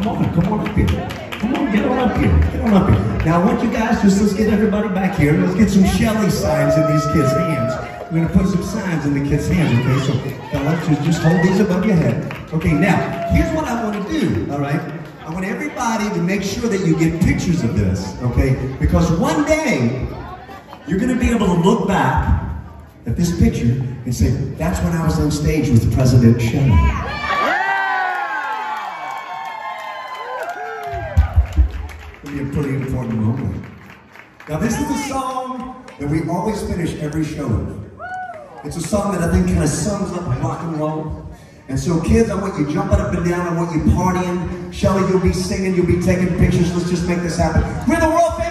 Come on, come on up here. Come on, get on up here. Get on up here. Now I want you guys just let's get everybody back here. Let's get some Shelley signs in these kids' hands. We're gonna put some signs in the kids' hands, okay? So fellas, just, just hold these above your head. Okay, now, here's what I want to do, all right? I want everybody to make sure that you get pictures of this, okay? Because one day, you're gonna be able to look back at this picture and say, that's when I was on stage with President Shelley. Be a pretty important moment. Now this is a song that we always finish every show with. It's a song that I think kind of sums up rock and roll. And so kids, I want you jumping up and down, I want you partying. Shelley, you'll be singing, you'll be taking pictures. Let's just make this happen. We're the world famous